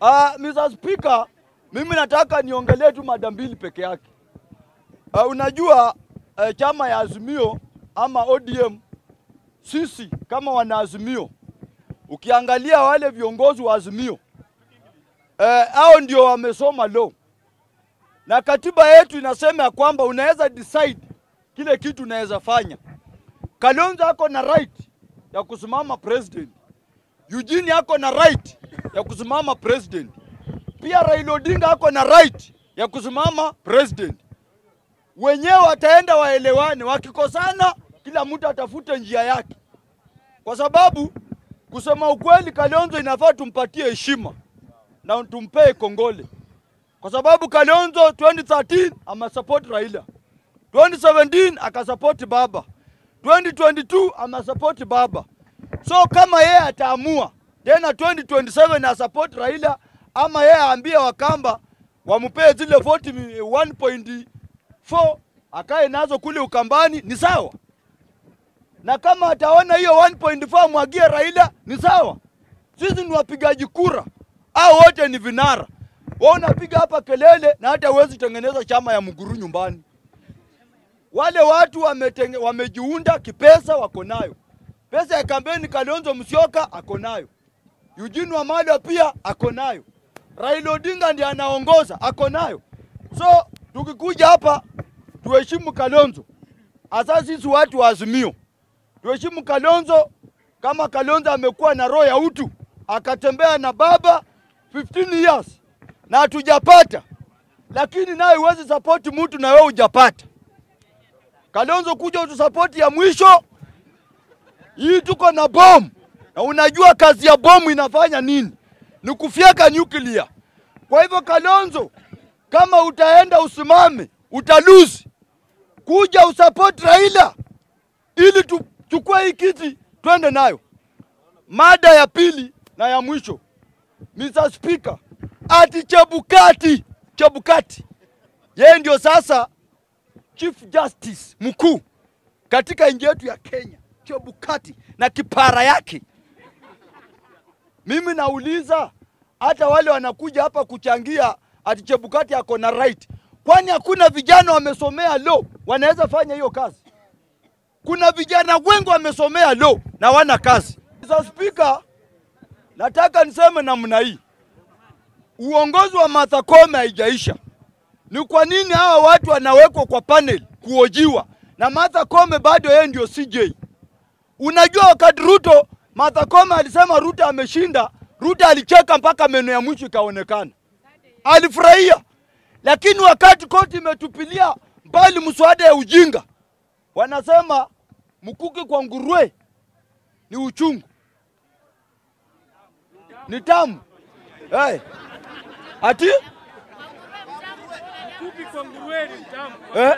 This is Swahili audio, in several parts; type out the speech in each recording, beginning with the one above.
Uh, Mr. Speaker, mimi nataka niongelee tu mada mbili peke yake. Uh, unajua uh, chama ya Azimio ama ODM, sisi kama wanaazimio, ukiangalia wale viongozi wa Azimio eh, hao ndio wamesoma law na katiba yetu inasema ya kwamba unaweza decide kile kitu unaweza fanya. Kalonzo ako na right ya kusimama president, Eugene ako na right ya kusimama president, pia Raila Odinga ako na right ya kusimama president. Wenyewe wataenda waelewane, wakikosana kila mtu atafute njia yake, kwa sababu kusema ukweli, Kalonzo inafaa tumpatie heshima na tumpee kongole, kwa sababu Kalonzo 2013 amesupport Raila, 2017 akasupport baba, 2022 amesupport baba. So kama yeye ataamua tena 2027 asupport Raila ama yeye aambie Wakamba wampee zile 40 1.4 akae nazo kule Ukambani ni sawa, na kama ataona hiyo 1.4 mwagie Raila ni sawa. Sisi ni wapigaji kura au wote ni vinara. Wewe unapiga hapa kelele na hata huwezi tengeneza chama ya Muguru nyumbani. Wale watu wamejiunda kipesa, wako nayo pesa ya kampeni. Kalonzo Musyoka ako nayo, Eugene Wamalwa pia ako nayo, Raila Odinga ndiye anaongoza ako nayo. So tukikuja hapa tuheshimu Kalonzo, hasa sisi watu wa Azimio tuheshimu Kalonzo. Kama Kalonzo amekuwa na roho ya utu akatembea na baba 15 years na hatujapata, lakini naye huwezi sapoti mtu na wewe hujapata. Kalonzo kuja utusapoti ya mwisho hii, tuko na bomu na unajua kazi ya bomu inafanya nini? Ni kufyeka nyuklia. Kwa hivyo Kalonzo, kama utaenda usimame, utaluzi kuja usupport Raila ili tuchukue hii kiti twende nayo. Mada ya pili na ya mwisho, Mr. Speaker, ati Chebukati, Chebukati yeye ndio sasa Chief Justice mkuu katika nchi yetu ya Kenya. Chebukati na kipara yake. Mimi nauliza hata wale wanakuja hapa kuchangia ati Chebukati ako na right, kwani hakuna vijana wamesomea lo wanaweza fanya hiyo kazi? Kuna vijana wengi wamesomea lo na wana kazi. Mr. Speaker, nataka niseme namna hii, uongozi wa Martha Koome haijaisha. Ni kwa nini hawa watu wanawekwa kwa panel kuojiwa na Martha Koome bado yeye ndio CJ? Unajua wakati Ruto, Martha Koome alisema Ruto ameshinda, Ruto alicheka mpaka meno ya mwisho ikaonekana, alifurahia. Lakini wakati koti imetupilia mbali mswada ya ujinga, wanasema mkuki kwa nguruwe ni uchungu, ni tamu. Hey. Ati Mkuki kwa nguruwe ni tamu, Eh?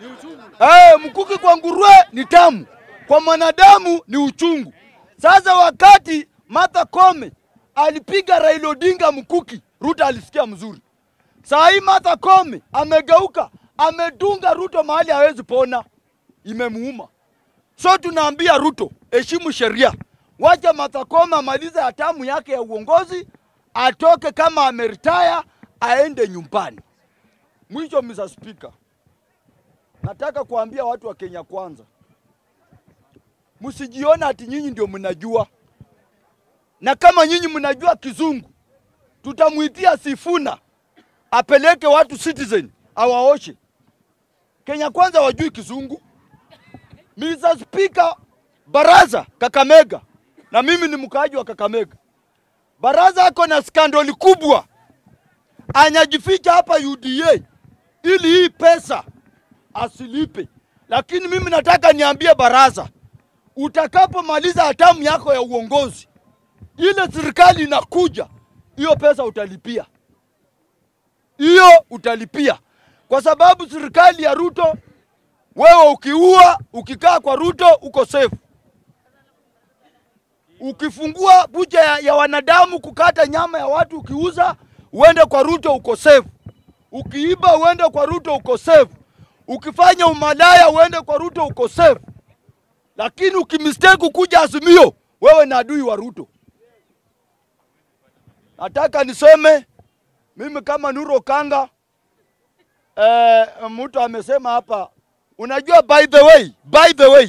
ni uchungu. hey, mkuki kwa nguruwe ni tamu, kwa mwanadamu ni uchungu. Sasa wakati Martha Koome alipiga Raila Odinga mkuki, Ruto alisikia mzuri. Saa hii Martha Koome amegeuka, amedunga Ruto mahali hawezi pona, imemuuma. So tunaambia Ruto, heshimu sheria, wacha Martha Koome amalize hatamu yake ya uongozi, atoke kama ameritaya, aende nyumbani. Mwisho, Mr. Speaker, nataka kuambia watu wa Kenya kwanza, msijiona ati nyinyi ndio mnajua, na kama nyinyi mnajua kizungu, tutamwitia Sifuna apeleke watu Citizen awaoshe. Kenya kwanza wajui kizungu. Mr. Speaker, Baraza Kakamega, na mimi ni mkaaji wa Kakamega. Baraza ako na skandoli kubwa, anyajificha hapa UDA ili hii pesa asilipe. Lakini mimi nataka niambie Baraza, utakapomaliza hatamu yako ya uongozi, ile serikali inakuja, hiyo pesa utalipia, hiyo utalipia, kwa sababu serikali ya Ruto, wewe ukiua, ukikaa kwa Ruto uko safe. Ukifungua bucha ya, ya wanadamu kukata nyama ya watu ukiuza, uende kwa Ruto uko safe. Ukiiba uende kwa Ruto uko safe. Ukifanya umalaya uende kwa Ruto uko safe. Lakini ukimistake kuja Azimio, wewe na adui wa Ruto. Nataka niseme mimi kama Nuru Kanga eh, mtu amesema hapa, unajua by the way, by the way,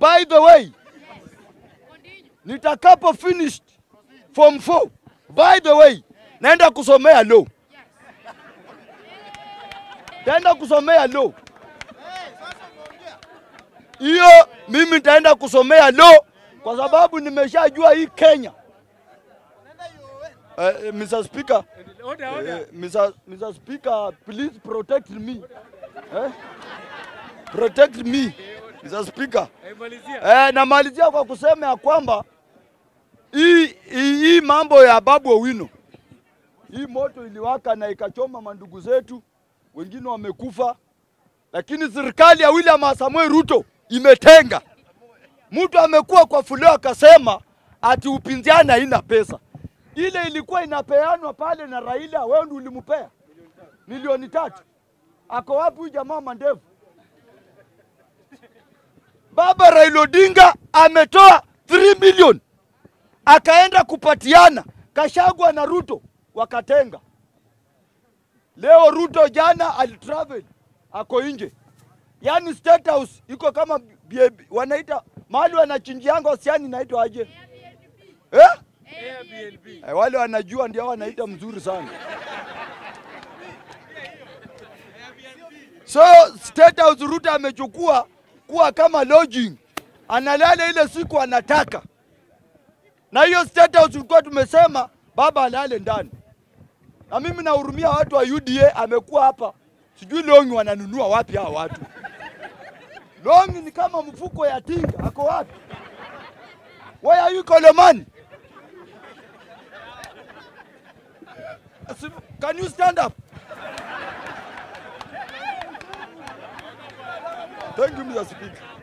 by the way, nitakapo finished form 4 by the way, naenda kusomea law, naenda kusomea law hiyo. Mimi nitaenda kusomea lo, kwa sababu nimeshajua hii Kenya. Uh, Mr. Speaker, Order, order. Uh, Mr. Mr. Speaker, please protect me. Eh? Protect me, Mr. Speaker. Eh, malizia. Eh, namalizia kwa kusema ya kwamba hii hii hii mambo ya Babu Owino, hii moto iliwaka na ikachoma mandugu zetu, wengine wamekufa, lakini serikali ya William Samoei Ruto imetenga. Mtu amekuwa kwa fulio akasema ati upinzani haina pesa. Ile ilikuwa inapeanwa pale na Raila, wewe ndio ulimpea milioni tatu. Ako wapi huyu jamaa mandevu? Baba Raila Odinga ametoa 3 million akaenda kupatiana Kashagwa na Ruto wakatenga. Leo Ruto jana alitravel ako nje, yaani State House iko kama BAB, wanaita mahali wanachinjianga wasiani, inaitwa aje eh? Airbnb. Eh, wale wanajua ndio wanaita mzuri sana. So State House Ruto amechukua kuwa kama lodging, analala ile siku anataka, na hiyo State House tulikuwa tumesema baba alale ndani, na mimi nahurumia watu wa UDA. Amekuwa hapa, sijui longi wananunua wapi hawa watu. Longi ni kama mfuko ya tinga, ako wapi? Where are you Kolomani? Can you stand up? Thank you, Mr. Speaker.